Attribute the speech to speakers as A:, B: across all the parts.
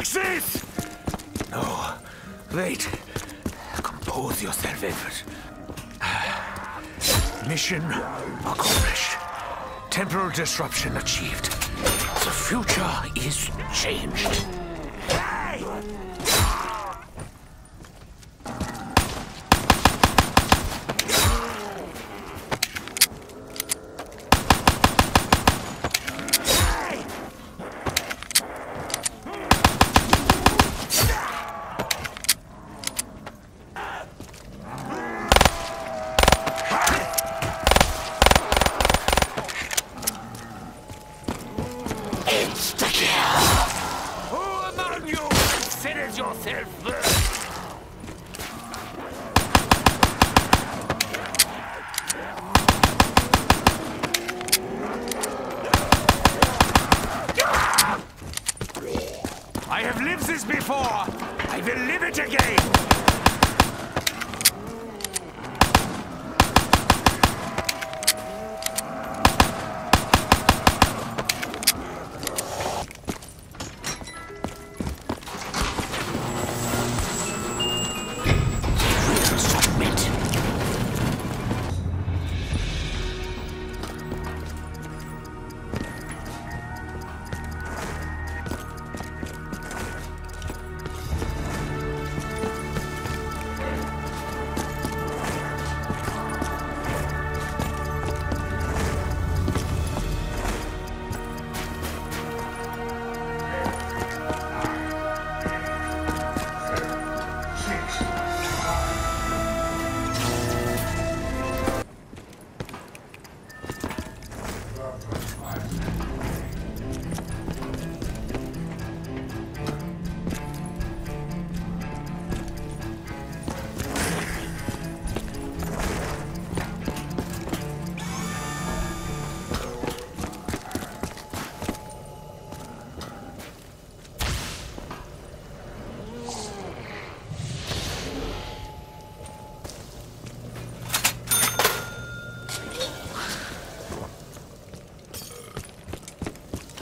A: Axis! No. Wait. Compose yourself, Edward. Mission accomplished. Temporal disruption achieved. The future is changed. Who among you considers yourself worthy? I have lived this before. I will live it again.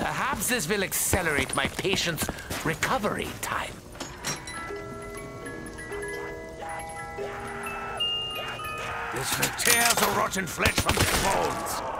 A: Perhaps this will accelerate my patient's recovery time. This will tear the rotten flesh from their bones.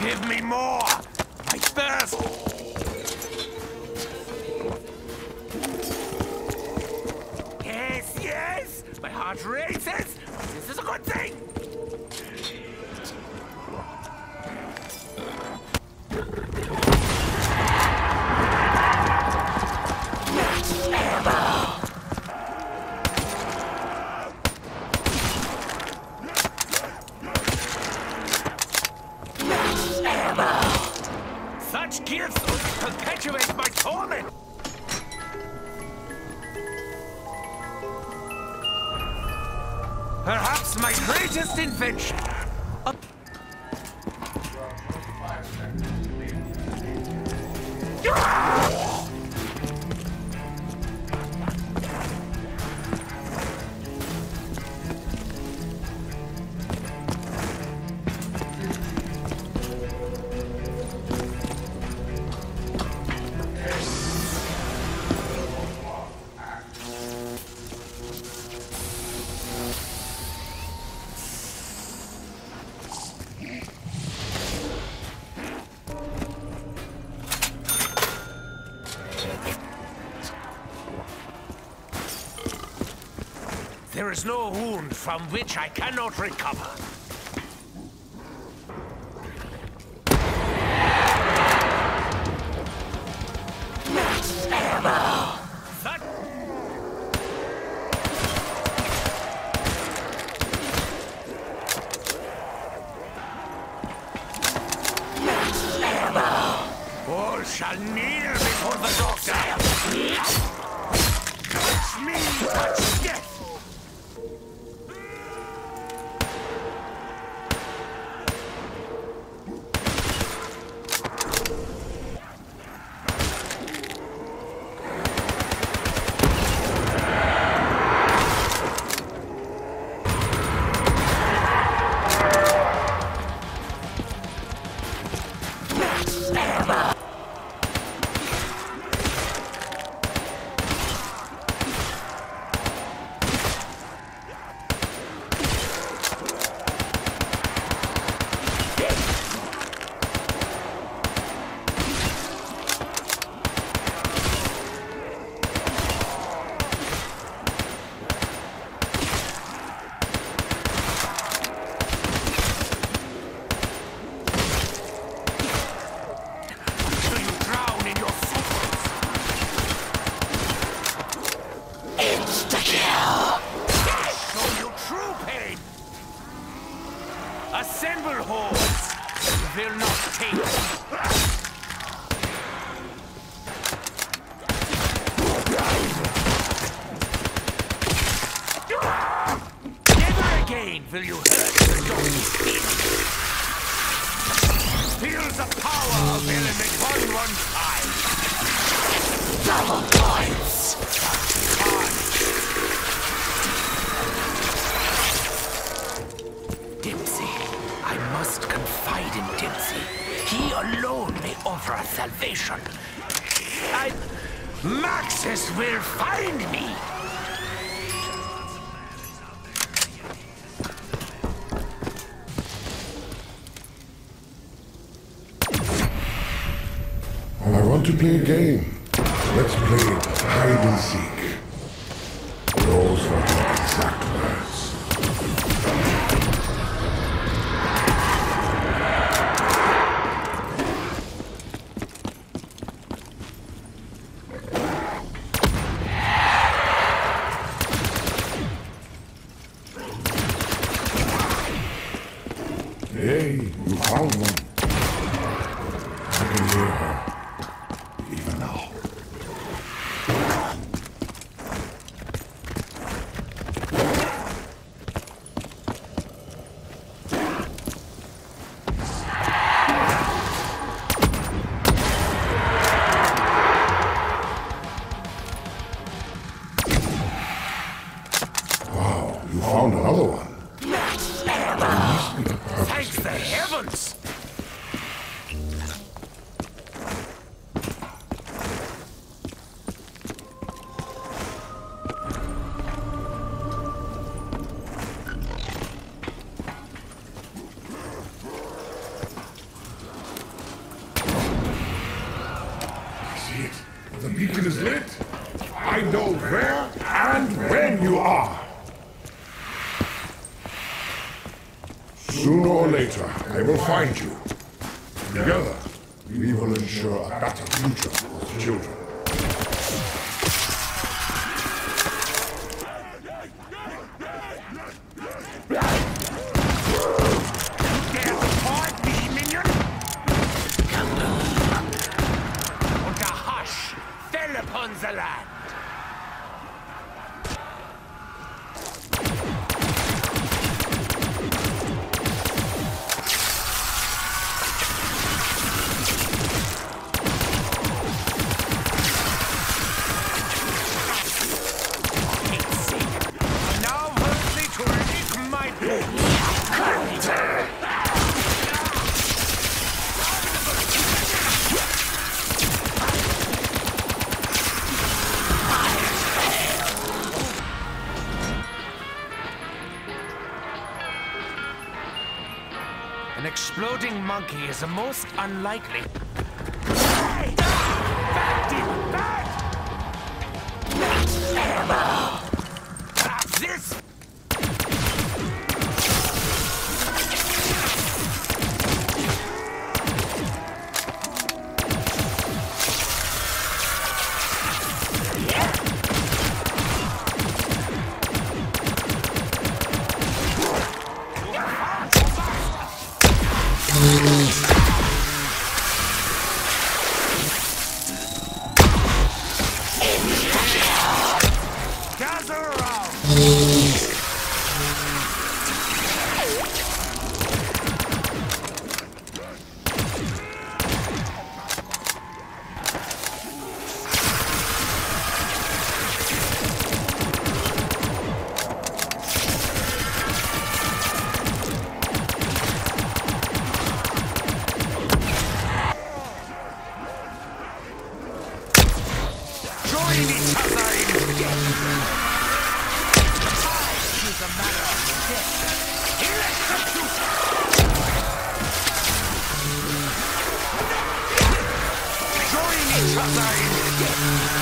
A: Give me more! I thirst! Yes, yes! My heart races! This is a good thing! Perpetuate my torment! Perhaps my greatest invention. Is no wound from which I cannot recover. Will find me!
B: I want to play a game. Let's play hide and seek. Hey, you found one. I can hear her. Even now. Wow, you found another one.
A: The heavens!
B: The beacon is lit. I know where and when you are. Sooner or later, I will find you. Together, we will ensure a better future for the children.
A: Monkey is a most unlikely. Join each other in death! Is a matter of death. Electrocution! Join each other in death!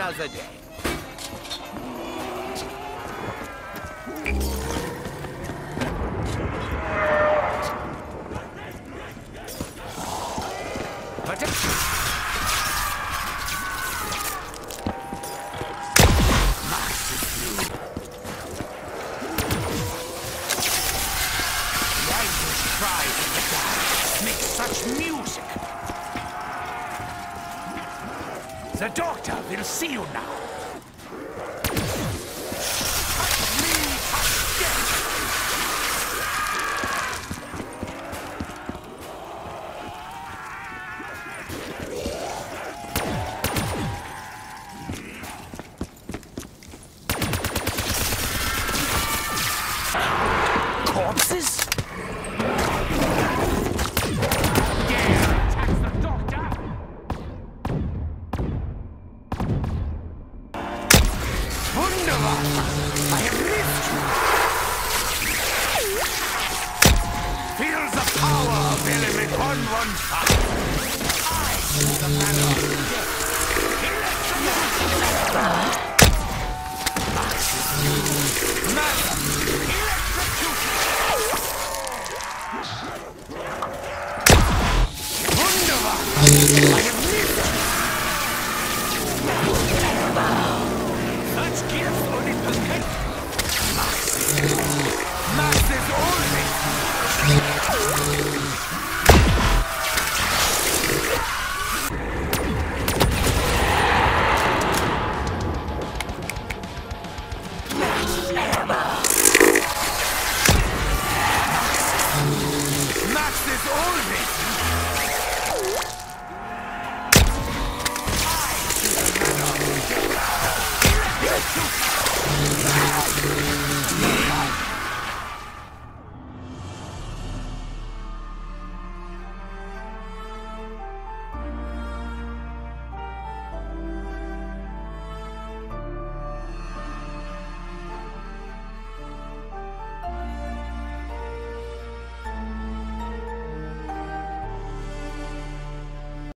A: Another day. See you now. feels the power of element on one side. I am the ladder of. Electrocution. Electrocution.